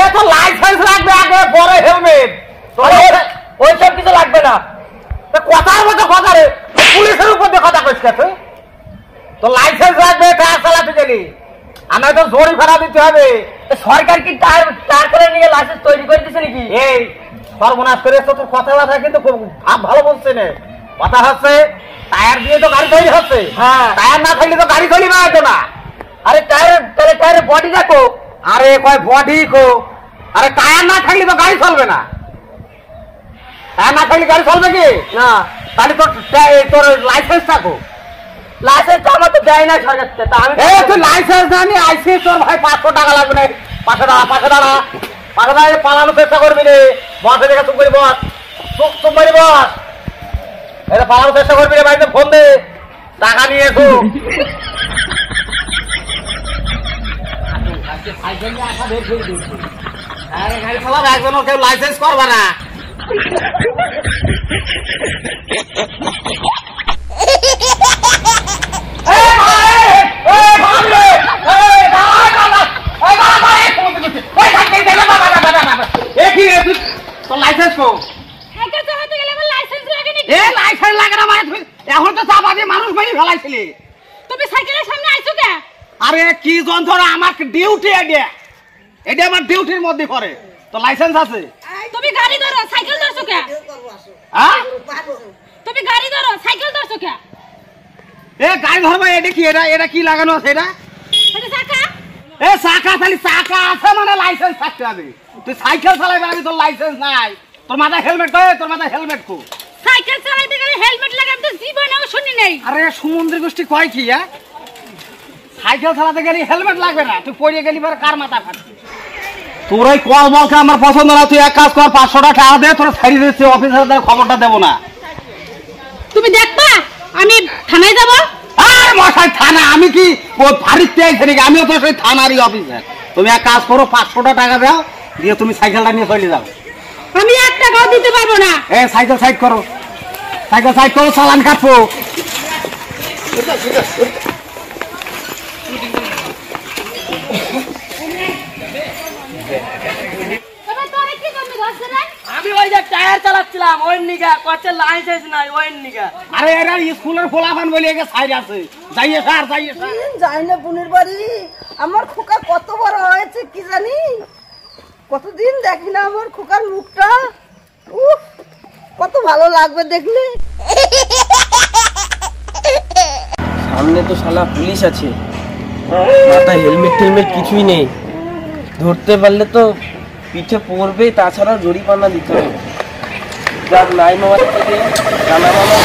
এ তো লাইসেন্স লাগবে আগে পরে হেলমেট ওইসব কিছু লাগবে না। কথার মতো কথা রে। পুলিশের উপর দিয়ে কথা কইস তুই? তো লাইসেন্স লাগবে টায়ার চালাতে গেলি আমার তো জরি ভাড়া দিতে হবে। সরকার কি টায়ার টায়ার করে নিয়ে লাইসেন্স তৈরি করে দিছে নাকি? এই সর্বনাশ করে তো তোর কথাবার্তা কিন্তু খুব ভাব ভালো বলছে না। কথা হচ্ছে টায়ার দিয়ে তো গাড়ি তৈরি হচ্ছে। হ্যাঁ। টায়ার না থাকলে তো গাড়ি তৈরি না হতো না। আরে টায়ার তাহলে টায়ারের বডি আরে কয় বডি কো আরে টায়ার না থাকলে তো গাড়ি চলবে না। টায়ার না থাকলে গাড়ি চলবে কি? না। তাহলে তোর তোর লাইসেন্স থাকো লাইসেন্সটা আমার তো দেয় না সরকার আমি তুই লাইসেন্স জানি আইসি তোর ভাই পাঁচশো টাকা লাগবে না। পাশে দাঁড়া পাশে দাঁড়া পাশে দাঁড়িয়ে পালানোর চেষ্টা করবি রে বসে দেখে চুপ করি বস। চুপ চুপ করি বস। এটা পালানোর চেষ্টা করবি রে বাড়িতে ফোন দে। টাকা নিয়ে এসো আরে গাড়ি চালাবে একজনও কেউ লাইসেন্স করবে না। এ লাইসেন্স কো? সাইকেল চালাতে গেলে আমার লাইসেন্স লাগে নাকি এ লাইসেন্স লাগে না মানে এখন তো চাপা দিয়ে মানুষ মেরে ফেলাইছিলি তুমি সাইকেলের সামনে আইছো কে আরে কি যন্ত্রণা আমার ডিউটি এটা এটা আমার ডিউটির মধ্যে পড়ে। তো লাইসেন্স আছে? তুমি গাড়ি ধরো সাইকেল ধরছো কে? হ্যাঁ? তুমি গাড়ি ধরো সাইকেল ধরছো কে? এ গাড়ি ধরবা এটা কি? এটা এটা কি লাগানো আছে এটা? এটা এ চাকা খালি চাকা আছে মানে লাইসেন্স থাকতে হবে। তুই সাইকেল চালাইবে আমি তোর লাইসেন্স নাই। তোর মাথায় হেলমেট কই তোর মাথায় হেলমেট কো সাইকেল চালাতে গেলে হেলমেট লাগে আমি তো জীবনেও শুনি নাই। আরে সমুদ্র গোষ্ঠী কয় কি হ্যাঁ? সাইকেল চালাতে গেলে হেলমেট লাগবে না তুই পড়ে গেলি পরে কার মাথা ফাটবে? তোর ওই কল বলকে আমার পছন্দ না তুই এক কাজ কর পাঁচশো টাকা দে তোর ছাড়িয়ে দিচ্ছি অফিসারদের খবরটা দেবো না। তুমি দেখবা? আমি থানায় যাব? আর মশাই থানা আমি কি ওই ফারিতে আইছি নাকি? আমিও তো সেই থানারই অফিসার তুমি এক কাজ করো পাঁচশোটা টাকা দাও দিয়ে তুমি সাইকেলটা নিয়ে চলে যাও। আমি এক টাকাও দিতে পারব না। এ সাইকেল সাইড করো। সাইকেল সাইড করো চালান কাটবো। তবে তোরে কি করবি ধরছে রে আমি ওই যে টায়ার চালাচ্ছিলাম ওই নিগা কচ্ছে লাইসেন্স নাই ওই নিগা। আরে এরা স্কুলের ফোলাফান বলে একে সাইড আছে। যাইয়ে স্যার যাইয়ে যাই না বোনের বাড়ি। আমার খোকা কত বড় হয়েছে কি জানি? কতদিন দেখি না আমার খোকার মুখটা উফ কত ভালো লাগবে দেখলে। সামনে তো শালা পুলিশ আছে। মাথায় হেলমেট টেলমেট কিছুই নেই। ধরতে পারলে তো পিঠে পড়বে তাছাড়া জরিমানা দিতে হবে। যাক নাই মামার থেকে রানা মামা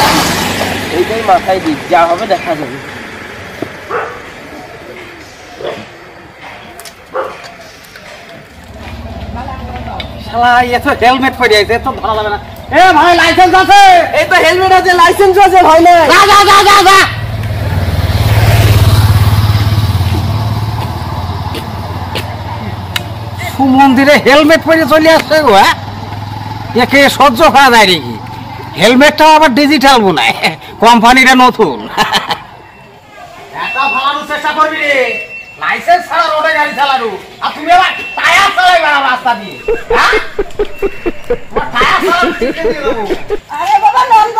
এইটাই মাথায় দিক যা হবে দেখা যাবে। শালা এ তো হেলমেট পরে আছে তো ধরা যাবে না। এ ভাই লাইসেন্স আছে! এই তো হেলমেট আছে লাইসেন্স আছে ভাই না যা যা যা যা। মন্দিরে হেলমেট পরে চলে আসছে গো হ্যাঁ? একে সহ্য করা যায় নাকি? হেলমেটটাও আবার ডিজিটাল মনে কোম্পানিটা নতুন। একটা ভাড়ানোর চেষ্টা করবি রে। লাইসেন্স ছাড়া রোডে গাড়ি চালানো আর তুমি আবার টায়ার চালাইবে না রাস্তা দিয়ে হ্যাঁ? টায়ার চালানো শিখে দিয়ে দেবো। আরে বাবা নন্দ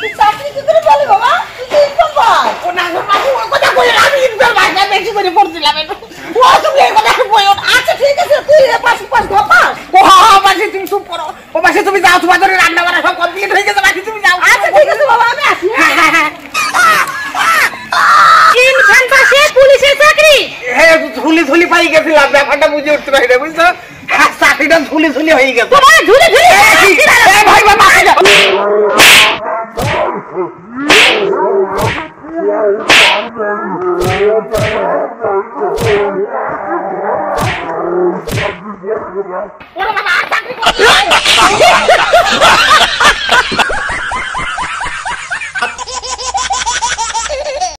তুই চাকরি কি করে বলি বাবা তুই তো ইনকাম পাস ও না গো, বাবু, ও কথা কই না, আমি ইন্টার ভাইটা বেশি করে পড়ছিলাম একটু। ও তুমি এই কথা কইও না। আচ্ছা ঠিক আছে তুই এ পাশ পাশ ঘপাস ও হা হা, বাসি তুমি চুপ করো। ও বাসি তুমি যাও, তোমার জন্য রান্না বান্না সব complete হয়ে গেছে, বাসি তুমি যাও। আচ্ছা ঠিক আছে বাবা আমি আসি হ্যাঁ, হ্যাঁ, হ্যাঁ। পাশে পুলিশের চাকরি এ, ঝুলি ঝুলি পাই গেছিলাম, ব্যাপারটা বুঝে উঠতে পারি না, বুঝছ? চাকরিটা ঝুলি ঝুলি হয়ে গেছে। তোমার ভাই, ভাই, যাও। ওরে বাবা, আর চাকরি করতে হবে।